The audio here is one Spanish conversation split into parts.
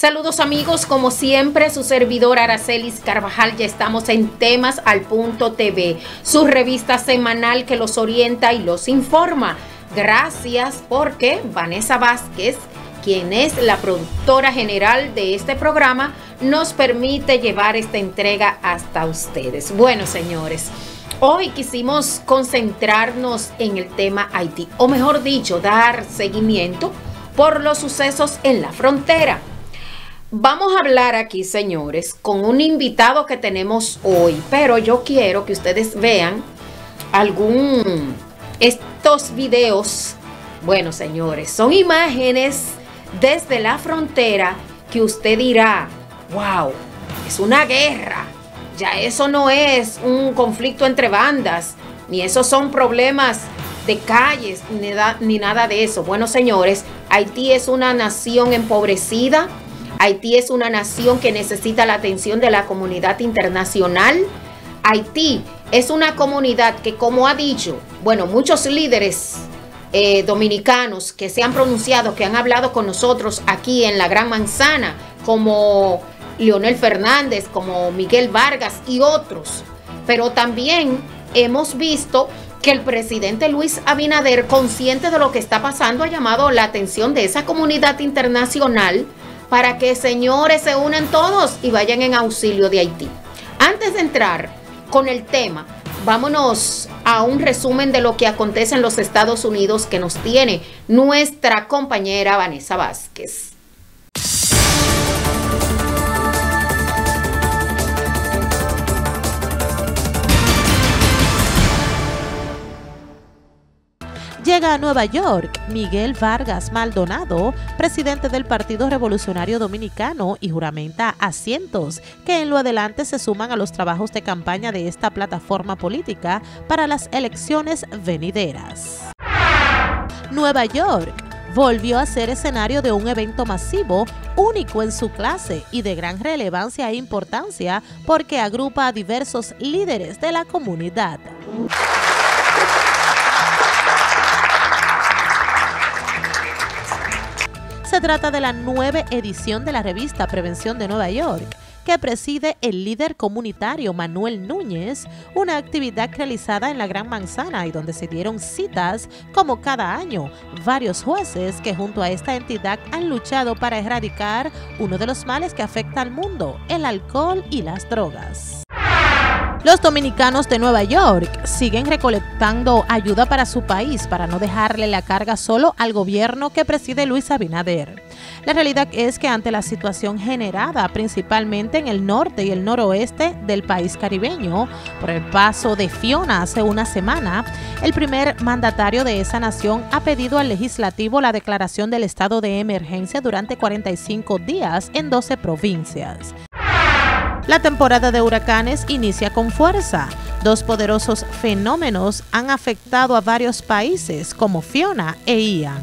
Saludos amigos, como siempre, su servidor Aracelis Carvajal, ya estamos en Temas al Punto TV, su revista semanal que los orienta y los informa. Gracias porque Vanessa Vázquez, quien es la productora general de este programa, nos permite llevar esta entrega hasta ustedes. Bueno, señores. Hoy quisimos concentrarnos en el tema Haití, o mejor dicho, dar seguimiento por los sucesos en la frontera. Vamos a hablar aquí, señores, con un invitado que tenemos hoy, pero yo quiero que ustedes vean algún estos videos. Bueno, señores, son imágenes desde la frontera que usted dirá, wow, es una guerra. Ya eso no es un conflicto entre bandas, ni esos son problemas de calles, ni, ni nada de eso. Bueno, señores, Haití es una nación empobrecida Haití es una nación que necesita la atención de la comunidad internacional. Haití es una comunidad que, como ha dicho, bueno, muchos líderes eh, dominicanos que se han pronunciado, que han hablado con nosotros aquí en la Gran Manzana, como Leonel Fernández, como Miguel Vargas y otros. Pero también hemos visto que el presidente Luis Abinader, consciente de lo que está pasando, ha llamado la atención de esa comunidad internacional para que señores se unan todos y vayan en auxilio de Haití. Antes de entrar con el tema, vámonos a un resumen de lo que acontece en los Estados Unidos que nos tiene nuestra compañera Vanessa Vázquez. Llega a Nueva York Miguel Vargas Maldonado, presidente del Partido Revolucionario Dominicano, y juramenta a cientos que en lo adelante se suman a los trabajos de campaña de esta plataforma política para las elecciones venideras. Nueva York volvió a ser escenario de un evento masivo único en su clase y de gran relevancia e importancia porque agrupa a diversos líderes de la comunidad. Se trata de la nueva edición de la revista Prevención de Nueva York, que preside el líder comunitario Manuel Núñez, una actividad realizada en la Gran Manzana y donde se dieron citas, como cada año, varios jueces que junto a esta entidad han luchado para erradicar uno de los males que afecta al mundo, el alcohol y las drogas. Los dominicanos de Nueva York siguen recolectando ayuda para su país para no dejarle la carga solo al gobierno que preside Luis Abinader. La realidad es que ante la situación generada principalmente en el norte y el noroeste del país caribeño por el paso de Fiona hace una semana, el primer mandatario de esa nación ha pedido al legislativo la declaración del estado de emergencia durante 45 días en 12 provincias. La temporada de huracanes inicia con fuerza. Dos poderosos fenómenos han afectado a varios países como Fiona e Ian.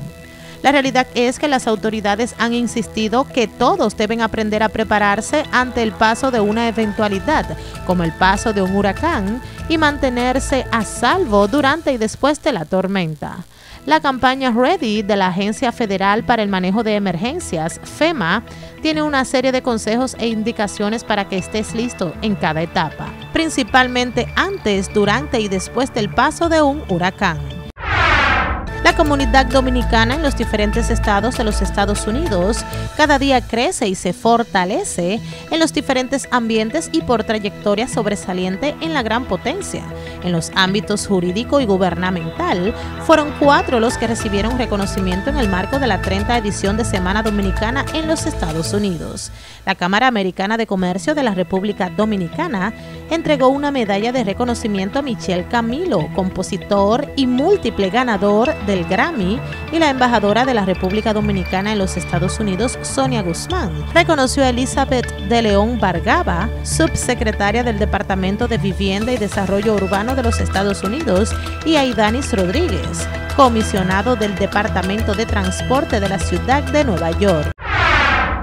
La realidad es que las autoridades han insistido que todos deben aprender a prepararse ante el paso de una eventualidad, como el paso de un huracán, y mantenerse a salvo durante y después de la tormenta. La campaña Ready de la Agencia Federal para el Manejo de Emergencias, FEMA, tiene una serie de consejos e indicaciones para que estés listo en cada etapa, principalmente antes, durante y después del paso de un huracán. La comunidad dominicana en los diferentes estados de los Estados Unidos cada día crece y se fortalece en los diferentes ambientes y por trayectoria sobresaliente en la gran potencia. En los ámbitos jurídico y gubernamental, fueron cuatro los que recibieron reconocimiento en el marco de la 30 edición de Semana Dominicana en los Estados Unidos. La Cámara Americana de Comercio de la República Dominicana entregó una medalla de reconocimiento a Michelle Camilo, compositor y múltiple ganador del Grammy y la embajadora de la República Dominicana en los Estados Unidos, Sonia Guzmán, reconoció a Elizabeth de León Vargaba, subsecretaria del Departamento de Vivienda y Desarrollo Urbano de los Estados Unidos, y a Idanis Rodríguez, comisionado del Departamento de Transporte de la Ciudad de Nueva York.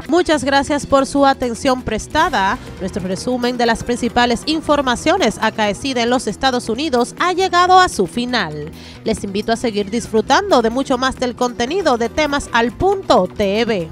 Muchas gracias por su atención prestada. Nuestro resumen de las principales informaciones acaecidas en los Estados Unidos ha llegado a su final. Les invito a seguir disfrutando de mucho más del contenido de temas al punto TV.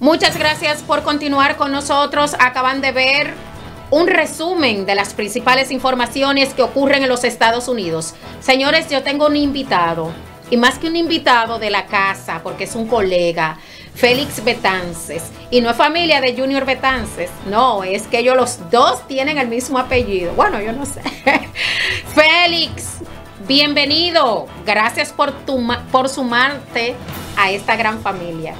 Muchas gracias por continuar con nosotros. Acaban de ver un resumen de las principales informaciones que ocurren en los Estados Unidos. Señores, yo tengo un invitado, y más que un invitado de la casa, porque es un colega, Félix Betances. Y no es familia de Junior Betances, no, es que ellos los dos tienen el mismo apellido. Bueno, yo no sé. Félix, bienvenido. Gracias por, tu, por sumarte a esta gran familia.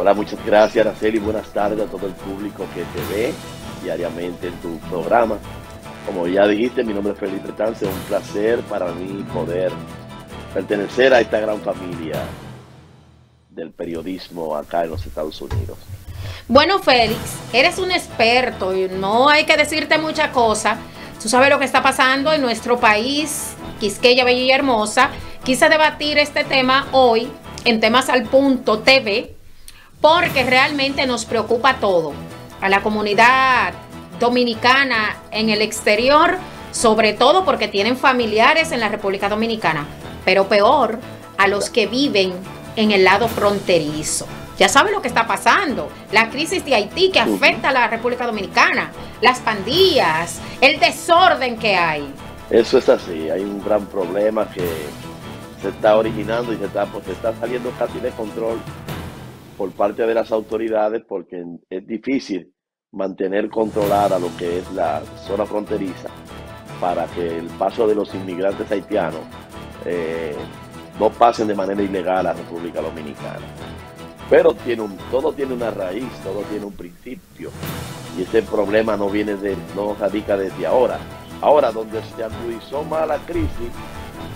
Hola, muchas gracias, Araceli. Buenas tardes a todo el público que te ve diariamente en tu programa. Como ya dijiste, mi nombre es Felipe Tance. Es un placer para mí poder pertenecer a esta gran familia del periodismo acá en los Estados Unidos. Bueno, Félix, eres un experto y no hay que decirte mucha cosa. Tú sabes lo que está pasando en nuestro país, Quisqueya Bella y Hermosa. Quise debatir este tema hoy en Temas al Punto TV porque realmente nos preocupa todo. A la comunidad dominicana en el exterior, sobre todo porque tienen familiares en la República Dominicana, pero peor, a los que viven en el lado fronterizo. Ya saben lo que está pasando, la crisis de Haití que afecta a la República Dominicana, las pandillas, el desorden que hay. Eso es así, hay un gran problema que se está originando y se está, pues, se está saliendo casi de control por parte de las autoridades porque es difícil mantener controlada lo que es la zona fronteriza para que el paso de los inmigrantes haitianos eh, no pasen de manera ilegal a la República Dominicana. Pero tiene un, todo tiene una raíz, todo tiene un principio. Y ese problema no viene de, no radica desde ahora. Ahora, donde se agudizó más la crisis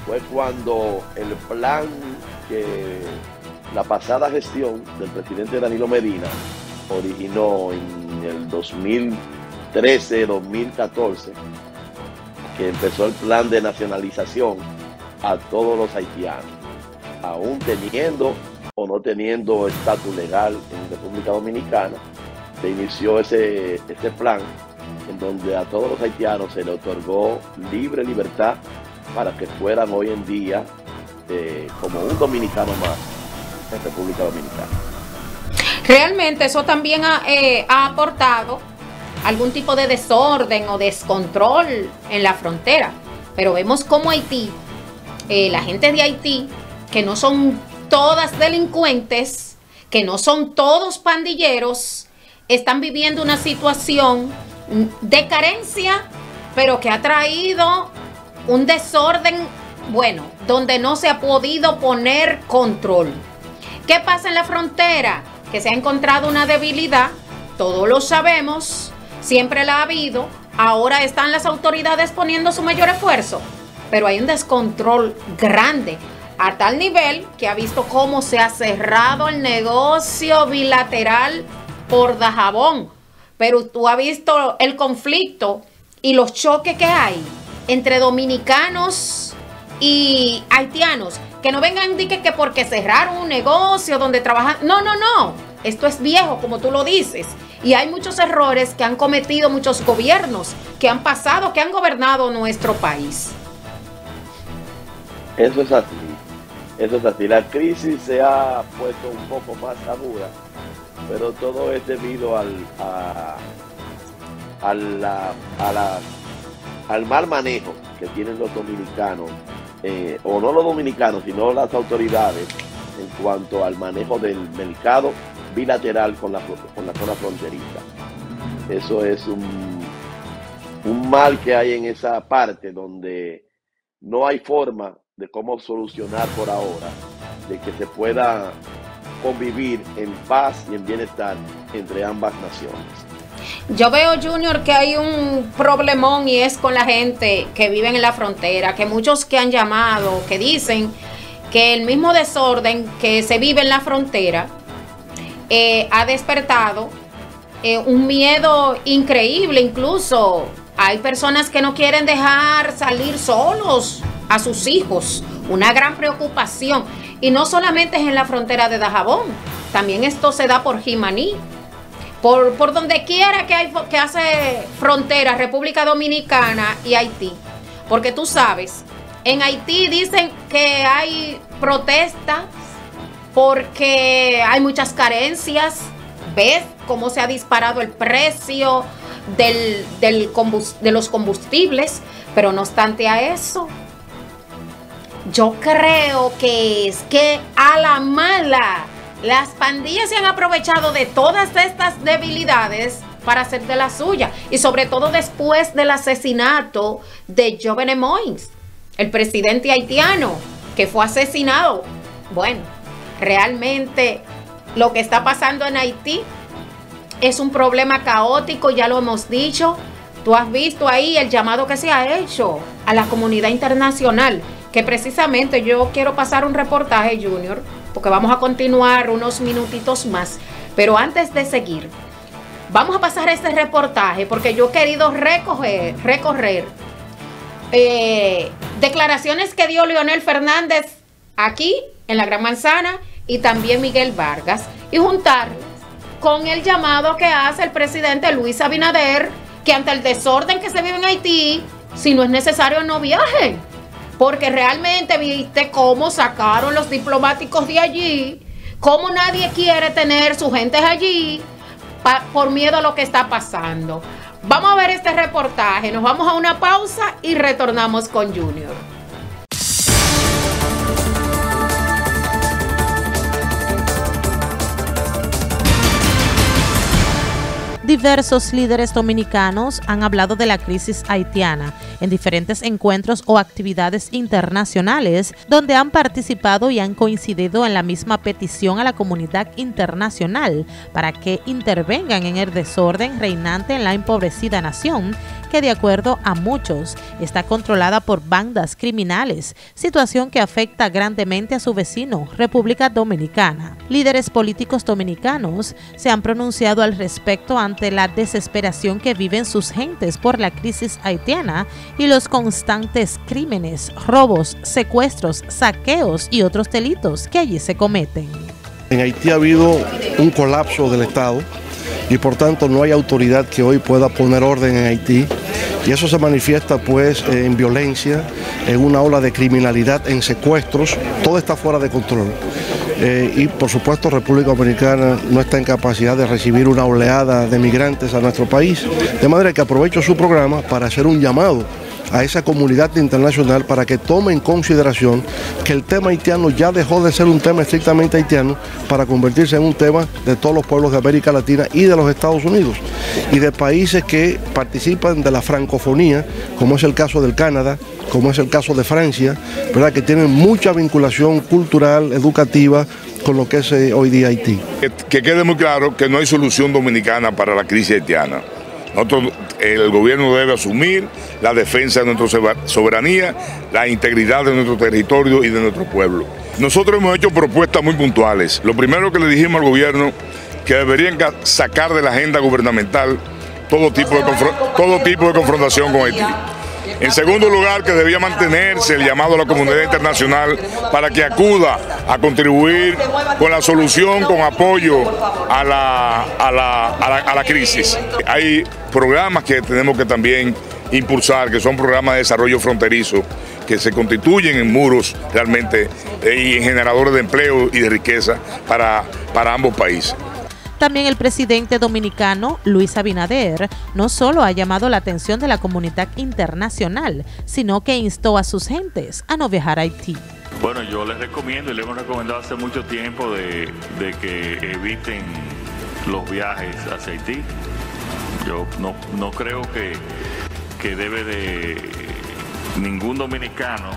fue cuando el plan que la pasada gestión del presidente Danilo Medina originó en el 2013-2014, que empezó el plan de nacionalización a todos los haitianos, aún teniendo o no teniendo estatus legal en República Dominicana, se inició ese, plan en donde a todos los haitianos se le otorgó libre libertad para que fueran hoy en día eh, como un dominicano más República Dominicana. Realmente eso también eh, ha, aportado algún tipo de desorden o descontrol en la frontera. Pero vemos como Haití, eh, la gente de Haití, que no son todas delincuentes, que no son todos pandilleros, están viviendo una situación de carencia, pero que ha traído un desorden, bueno, donde no se ha podido poner control. ¿Qué pasa en la frontera? Que se ha encontrado una debilidad, todos lo sabemos, siempre la ha habido, ahora están las autoridades poniendo su mayor esfuerzo, pero hay un descontrol grande a tal nivel que ha visto cómo se ha cerrado el negocio bilateral por Dajabón. Pero tú has visto el conflicto y los choques que hay entre dominicanos y haitianos que no vengan y que porque cerraron un negocio donde trabajan. No, no, no. Esto es viejo, como tú lo dices. Y hay muchos errores que han cometido muchos gobiernos, que han pasado, que han gobernado nuestro país. Eso es así. Eso es así. La crisis se ha puesto un poco más aguda, pero todo es debido al, la, a la, al mal manejo que tienen los dominicanos eh, o no los dominicanos, sino las autoridades en cuanto al manejo del mercado bilateral con la, con la zona fronteriza. Eso es un, un mal que hay en esa parte donde no hay forma de cómo solucionar por ahora, de que se pueda convivir en paz y en bienestar entre ambas naciones. Yo veo, Junior, que hay un problemón y es con la gente que vive en la frontera, que muchos que han llamado, que dicen que el mismo desorden que se vive en la frontera eh, ha despertado eh, un miedo increíble, incluso hay personas que no quieren dejar salir solos a sus hijos, una gran preocupación. Y no solamente es en la frontera de Dajabón, también esto se da por Jimaní, por, donde quiera que, hay, que hace frontera República Dominicana y Haití. Porque tú sabes, en Haití dicen que hay protestas porque hay muchas carencias. ¿Ves cómo se ha disparado el precio del, de los combustibles? Pero no obstante a eso, yo creo que es que a la mala las pandillas se han aprovechado de todas estas debilidades para hacer de la suya. Y sobre todo después del asesinato de Jovenel Moïse, el presidente haitiano, que fue asesinado. Bueno, realmente lo que está pasando en Haití es un problema caótico, ya lo hemos dicho. Tú has visto ahí el llamado que se ha hecho a la comunidad internacional, que precisamente yo quiero pasar un reportaje, Junior, porque vamos a continuar unos minutitos más. Pero antes de seguir, vamos a pasar este reportaje porque yo he querido recoger, recorrer eh, declaraciones que dio Leonel Fernández aquí en la Gran Manzana y también Miguel Vargas y juntar con el llamado que hace el presidente Luis Abinader que ante el desorden que se vive en Haití, si no es necesario no viajen. Porque realmente viste cómo sacaron los diplomáticos de allí, cómo nadie quiere tener su gente allí por miedo a lo que está pasando. Vamos a ver este reportaje, nos vamos a una pausa y retornamos con Junior. Diversos líderes dominicanos han hablado de la crisis haitiana en diferentes encuentros o actividades internacionales donde han participado y han coincidido en la misma petición a la comunidad internacional para que intervengan en el desorden reinante en la empobrecida nación que de acuerdo a muchos está controlada por bandas criminales, situación que afecta grandemente a su vecino, República Dominicana. Líderes políticos dominicanos se han pronunciado al respecto ante la desesperación que viven sus gentes por la crisis haitiana y los constantes crímenes, robos, secuestros, saqueos y otros delitos que allí se cometen. En Haití ha habido un colapso del Estado y por tanto no hay autoridad que hoy pueda poner orden en Haití y eso se manifiesta pues en violencia, en una ola de criminalidad, en secuestros, todo está fuera de control. Eh, y por supuesto República Dominicana no está en capacidad de recibir una oleada de migrantes a nuestro país. De manera que aprovecho su programa para hacer un llamado a esa comunidad internacional para que tome en consideración que el tema haitiano ya dejó de ser un tema estrictamente haitiano para convertirse en un tema de todos los pueblos de América Latina y de los Estados Unidos y de países que participan de la francofonía, como es el caso del Canadá, como es el caso de Francia, ¿verdad? que tienen mucha vinculación cultural, educativa con lo que es eh, hoy día Haití. Que, quede muy claro que no hay solución dominicana para la crisis haitiana. Nosotros, el gobierno debe asumir la defensa de nuestra soberanía, la integridad de nuestro territorio y de nuestro pueblo. Nosotros hemos hecho propuestas muy puntuales. Lo primero que le dijimos al gobierno que deberían sacar de la agenda gubernamental todo tipo de, todo tipo de confrontación con Haití. En segundo lugar, que debía mantenerse el llamado a la comunidad internacional para que acuda a contribuir con la solución, con apoyo a la, a la, a la, crisis. Hay programas que tenemos que también impulsar, que son programas de desarrollo fronterizo, que se constituyen en muros realmente eh, y en generadores de empleo y de riqueza para, para ambos países. También el presidente dominicano, Luis Abinader, no solo ha llamado la atención de la comunidad internacional, sino que instó a sus gentes a no viajar a Haití. Bueno, yo les recomiendo y les hemos recomendado hace mucho tiempo de, que eviten los viajes hacia Haití. Yo no, creo que, que debe de ningún dominicano,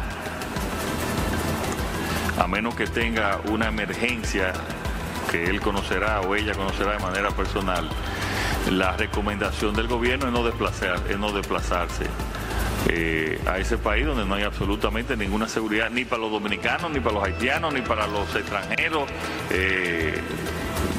a menos que tenga una emergencia que él conocerá o ella conocerá de manera personal, la recomendación del gobierno es no, desplazar, es no desplazarse eh, a ese país donde no hay absolutamente ninguna seguridad ni para los dominicanos, ni para los haitianos, ni para los extranjeros eh,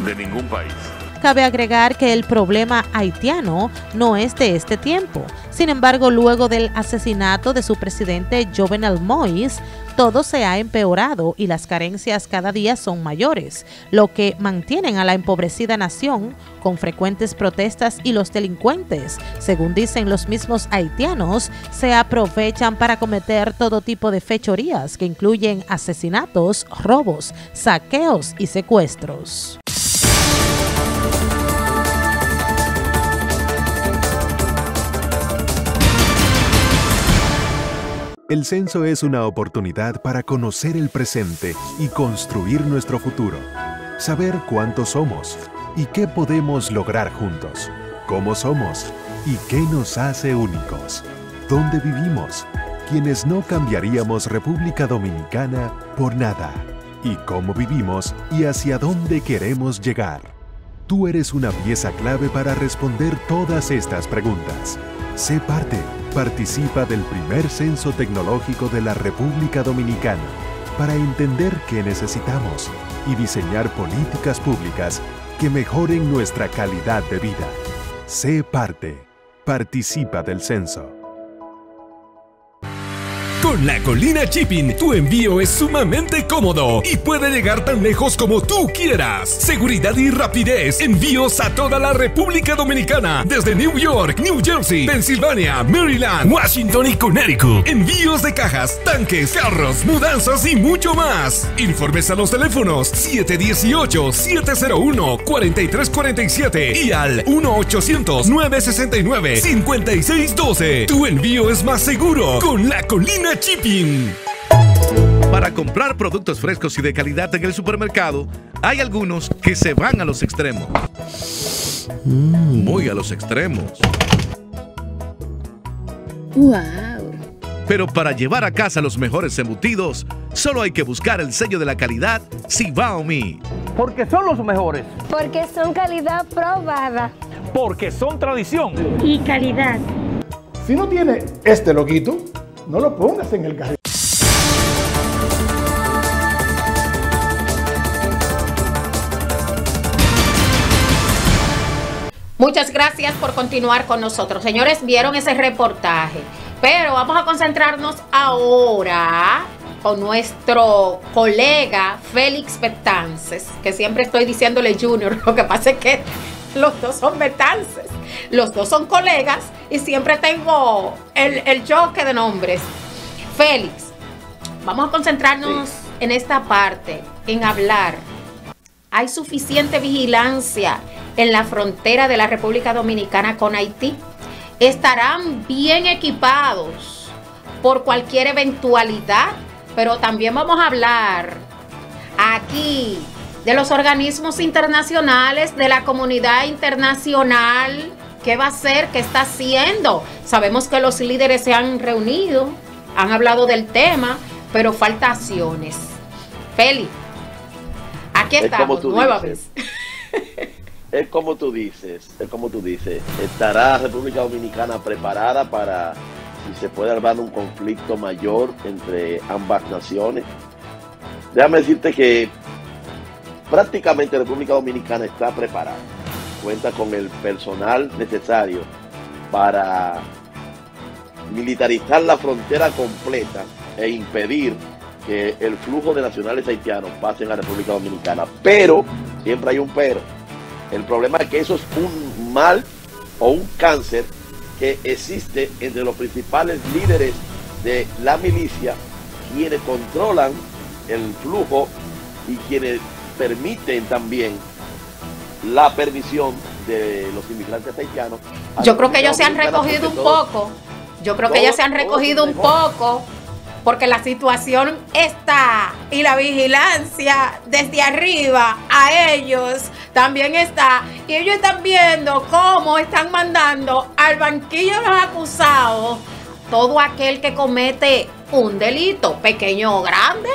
de ningún país. Cabe agregar que el problema haitiano no es de este tiempo. Sin embargo, luego del asesinato de su presidente Jovenel Moïse, todo se ha empeorado y las carencias cada día son mayores, lo que mantienen a la empobrecida nación con frecuentes protestas y los delincuentes, según dicen los mismos haitianos, se aprovechan para cometer todo tipo de fechorías que incluyen asesinatos, robos, saqueos y secuestros. El censo es una oportunidad para conocer el presente y construir nuestro futuro. Saber cuántos somos y qué podemos lograr juntos. Cómo somos y qué nos hace únicos. Dónde vivimos. Quienes no cambiaríamos República Dominicana por nada. Y cómo vivimos y hacia dónde queremos llegar. Tú eres una pieza clave para responder todas estas preguntas. Sé parte participa del primer censo tecnológico de la República Dominicana para entender qué necesitamos y diseñar políticas públicas que mejoren nuestra calidad de vida. Sé parte. Participa del censo. Con la Colina Shipping, tu envío es sumamente cómodo y puede llegar tan lejos como tú quieras. Seguridad y rapidez. Envíos a toda la República Dominicana, desde New York, New Jersey, Pensilvania, Maryland, Washington y Connecticut. Envíos de cajas, tanques, carros, mudanzas y mucho más. Informes a los teléfonos 718-701-4347 y al 1-800-969-5612. Tu envío es más seguro con la Colina Shipping. Para comprar productos frescos y de calidad en el supermercado, hay algunos que se van a los extremos. Muy a los extremos. ¡Wow! Pero para llevar a casa los mejores embutidos, solo hay que buscar el sello de la calidad Sibao Mi. Porque son los mejores. Porque son calidad probada. Porque son tradición. Y calidad. Si no tiene este loguito, no lo pongas en el carril. Muchas gracias por continuar con nosotros. Señores, vieron ese reportaje. Pero vamos a concentrarnos ahora con nuestro colega Félix Betances, que siempre estoy diciéndole Junior, lo que pasa es que los dos son Betances, los dos son colegas y siempre tengo el, el choque de nombres. Félix, vamos a concentrarnos en esta parte, en hablar. ¿Hay suficiente vigilancia en la frontera de la República Dominicana con Haití? ¿Estarán bien equipados por cualquier eventualidad? Pero también vamos a hablar aquí de los organismos internacionales, de la comunidad internacional. ¿Qué va a hacer? ¿Qué está haciendo? Sabemos que los líderes se han reunido, han hablado del tema, pero falta acciones. Feli, aquí Es estamos, nueva dices. vez. Es como tú dices, es como tú dices, estará República Dominicana preparada para si se puede armar un conflicto mayor entre ambas naciones. Déjame decirte que prácticamente República Dominicana está preparada, cuenta con el personal necesario para militarizar la frontera completa e impedir que el flujo de nacionales haitianos pasen a República Dominicana. Pero, siempre hay un pero. El problema es que eso es un mal o un cáncer que existe entre los principales líderes de la milicia, quienes controlan el flujo y quienes permiten también la permisión de los inmigrantes haitianos. Yo creo que ellos se han recogido un todos- poco. Yo creo que ellos se han recogido un mejor. poco porque la situación está y la vigilancia desde arriba a ellos también está. Y ellos están viendo cómo están mandando al banquillo de los acusados todo aquel que comete un delito, pequeño o grande.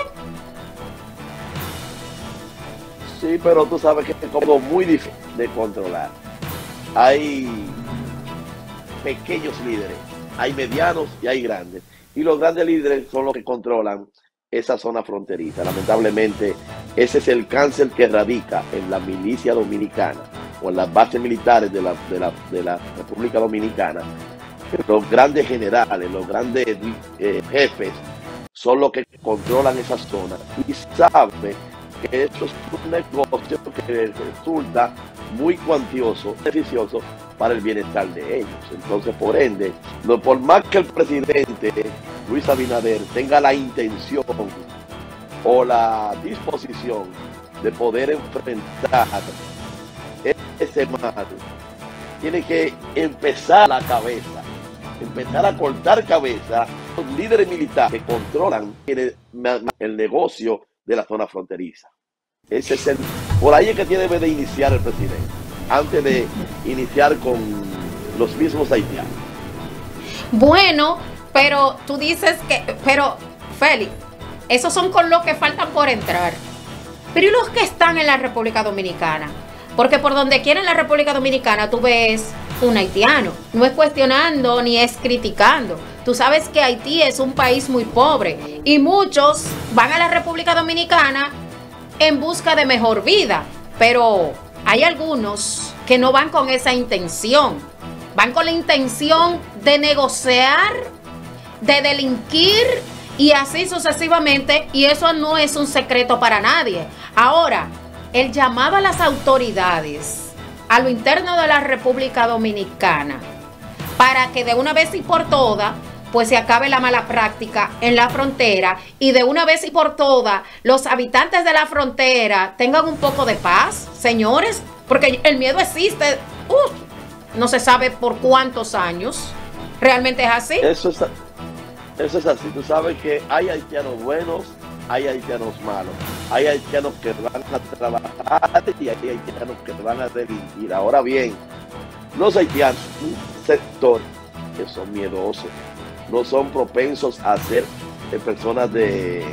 Sí, pero tú sabes que es como muy difícil de controlar. Hay pequeños líderes, hay medianos y hay grandes. Y los grandes líderes son los que controlan esa zona fronteriza. Lamentablemente, ese es el cáncer que radica en la milicia dominicana. o en las bases militares de la República Dominicana, los grandes generales, los grandes eh, jefes son los que controlan esa zona y saben que esto es un negocio que resulta muy cuantioso, beneficioso para el bienestar de ellos. Entonces, por ende, no, por más que el presidente Luis Abinader tenga la intención o la disposición de poder enfrentar ese mal, tiene que empezar la cabeza, empezar a cortar cabeza los líderes militares que controlan el negocio de la zona fronteriza. Ese es el, por ahí es que tiene de iniciar el presidente, antes de iniciar con los mismos haitianos. Bueno, pero tú dices que, pero Félix, esos son con los que faltan por entrar. Pero ¿y los que están en la República Dominicana? Porque por donde quiera en la República Dominicana tú ves un haitiano. No es cuestionando ni es criticando. Tú sabes que Haití es un país muy pobre y muchos van a la República Dominicana en busca de mejor vida. Pero hay algunos que no van con esa intención. Van con la intención de negociar, de delinquir y así sucesivamente. Y eso no es un secreto para nadie. Ahora, el llamado a las autoridades a lo interno de la República Dominicana para que de una vez y por todas pues se acabe la mala práctica en la frontera y de una vez y por todas los habitantes de la frontera tengan un poco de paz, señores, porque el miedo existe, no se sabe por cuántos años, realmente es así. Eso es, eso es así, tú sabes que hay haitianos buenos hay haitianos malos, hay haitianos que van a trabajar y hay haitianos que van a delinquir. Ahora bien, los haitianos, un sector que son miedosos, no son propensos a ser eh, personas de,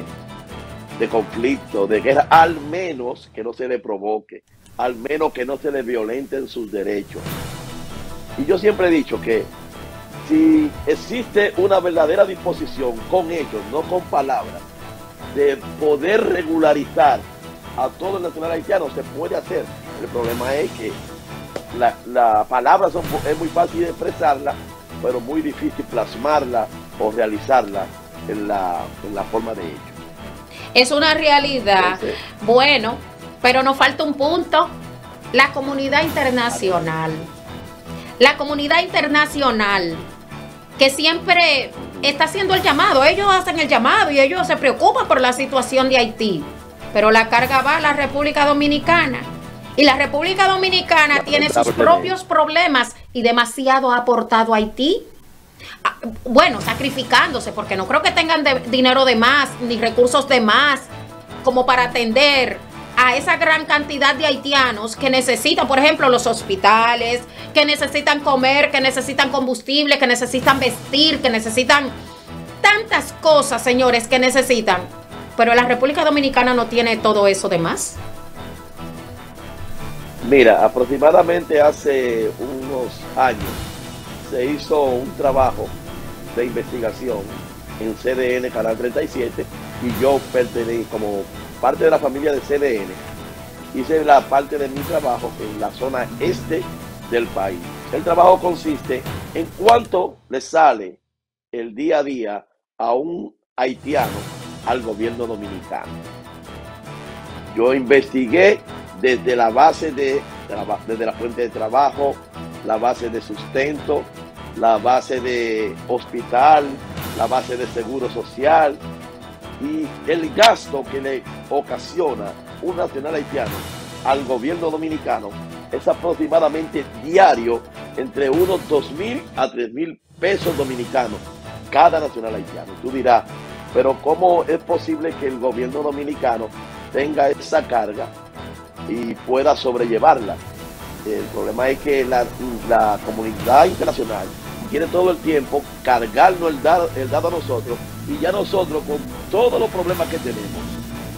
de conflicto, de guerra, al menos que no se le provoque, al menos que no se le violenten sus derechos. Y yo siempre he dicho que si existe una verdadera disposición con ellos, no con palabras, de poder regularizar a todo el nacional haitiano, se puede hacer. El problema es que la, palabra son, es muy fácil de expresarla, pero muy difícil plasmarla o realizarla en la, en la forma de ello. Es una realidad. Bueno, pero nos falta un punto. La comunidad internacional. La comunidad internacional que siempre está haciendo el llamado. Ellos hacen el llamado y ellos se preocupan por la situación de Haití. Pero la carga va a la República Dominicana. Y la República Dominicana tiene sus propios problemas y demasiado ha aportado Haití. Ah, bueno, sacrificándose, porque no creo que tengan dinero de más ni recursos de más como para atender a esa gran cantidad de haitianos que necesitan, por ejemplo, los hospitales, que necesitan comer, que necesitan combustible, que necesitan vestir, que necesitan tantas cosas, señores, que necesitan. Pero la República Dominicana no tiene todo eso de más. Mira, aproximadamente hace unos años se hizo un trabajo de investigación en CDN Canal 37 y yo pertenecí como parte de la familia de CDN, hice la parte de mi trabajo en la zona este del país. El trabajo consiste en cuánto le sale el día a día a un haitiano al gobierno dominicano. Yo investigué desde la base de, desde la fuente de trabajo, la base de sustento, la base de hospital, la base de seguro social, y el gasto que le ocasiona un nacional haitiano al gobierno dominicano es aproximadamente diario entre unos 2 mil a 3 mil pesos dominicanos cada nacional haitiano. Tú dirás, pero ¿cómo es posible que el gobierno dominicano tenga esa carga y pueda sobrellevarla? El problema es que la, comunidad internacional quiere todo el tiempo cargarnos el dado, el dado a nosotros y ya nosotros con todos los problemas que tenemos,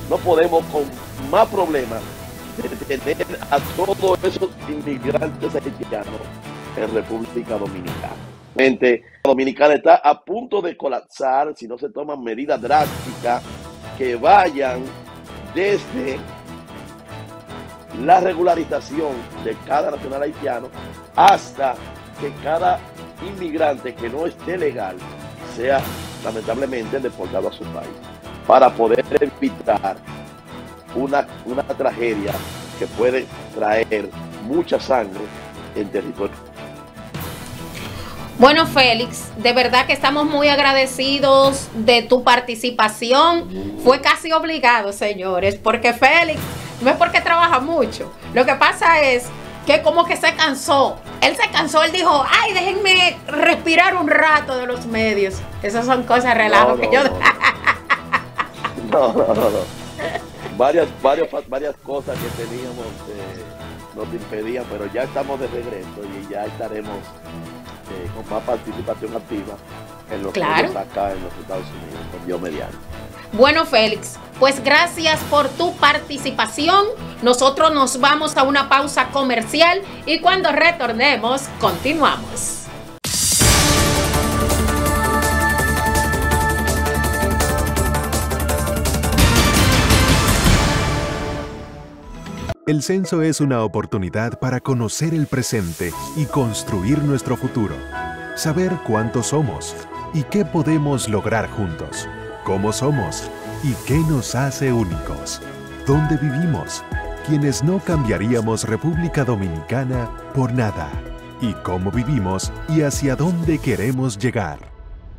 no podemos con más problemas tener a todos esos inmigrantes haitianos en República Dominicana. La gente dominicana está a punto de colapsar si no se toman medidas drásticas que vayan desde la regularización de cada nacional haitiano hasta que cada inmigrante que no esté legal sea lamentablemente deportado a su país, para poder evitar una, una tragedia que puede traer mucha sangre en territorio. Bueno, Félix, de verdad que estamos muy agradecidos de tu participación. Fue casi obligado, señores, porque Félix no es porque trabaja mucho. Lo que pasa es que como que se cansó. Él se cansó, él dijo, ay, déjenme respirar un rato de los medios. Esas son cosas relajo que yo... no, no, no, no. Varias, varias, varias cosas que teníamos eh, nos impedían, pero ya estamos de regreso y ya estaremos eh, con más participación activa en los claro. acá en los Estados Unidos, con Dios mediante. Bueno, Félix, pues gracias por tu participación. Nosotros nos vamos a una pausa comercial y cuando retornemos, continuamos. El censo es una oportunidad para conocer el presente y construir nuestro futuro. Saber cuántos somos y qué podemos lograr juntos. Cómo somos y qué nos hace únicos. ¿Dónde vivimos? Quienes no cambiaríamos República Dominicana por nada. Y cómo vivimos y hacia dónde queremos llegar.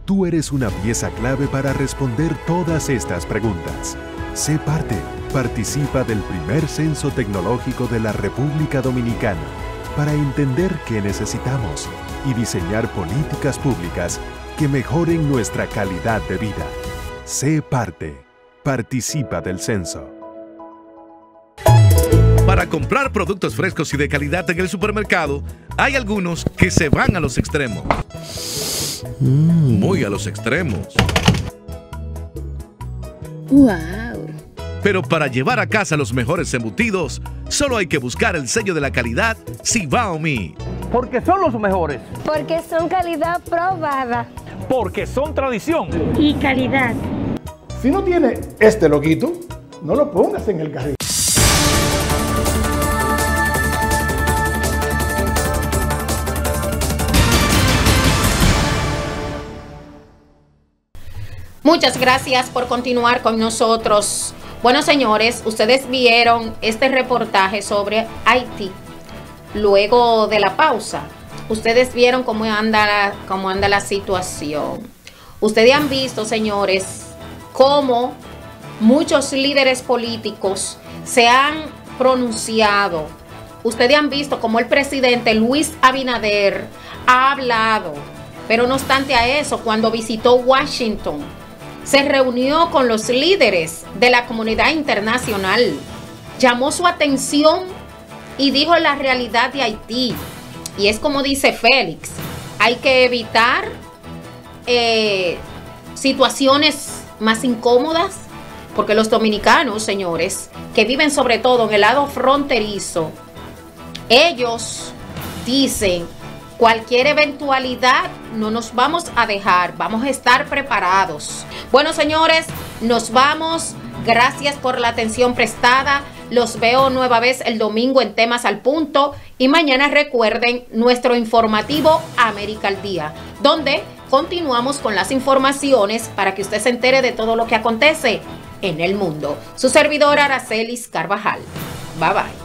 Tú eres una pieza clave para responder todas estas preguntas. Sé parte. Participa del primer censo tecnológico de la República Dominicana para entender qué necesitamos y diseñar políticas públicas que mejoren nuestra calidad de vida. Sé parte. Participa del censo. Para comprar productos frescos y de calidad en el supermercado, hay algunos que se van a los extremos. Muy a los extremos. ¡Wow! Pero para llevar a casa los mejores embutidos, solo hay que buscar el sello de la calidad Sibao Mi. Porque son los mejores. Porque son calidad probada. Porque son tradición. Y calidad. Si no tiene este loguito, no lo pongas en el carril. Muchas gracias por continuar con nosotros. Bueno, señores, ustedes vieron este reportaje sobre Haití. Luego de la pausa, ustedes vieron cómo anda cómo anda la situación. Ustedes han visto, señores, cómo muchos líderes políticos se han pronunciado. Ustedes han visto cómo el presidente Luis Abinader ha hablado. Pero no obstante a eso, cuando visitó Washington, se reunió con los líderes de la comunidad internacional, llamó su atención y dijo la realidad de Haití. Y es como dice Félix, hay que evitar eh, situaciones más incómodas, porque los dominicanos, señores, que viven sobre todo en el lado fronterizo, ellos dicen cualquier eventualidad no nos vamos a dejar, vamos a estar preparados. Bueno, señores, nos vamos. Gracias por la atención prestada. Los veo nueva vez el domingo en temas al punto y mañana recuerden nuestro informativo América al Día, donde continuamos con las informaciones para que usted se entere de todo lo que acontece en el mundo. Su servidora Aracelis Carvajal. Bye bye.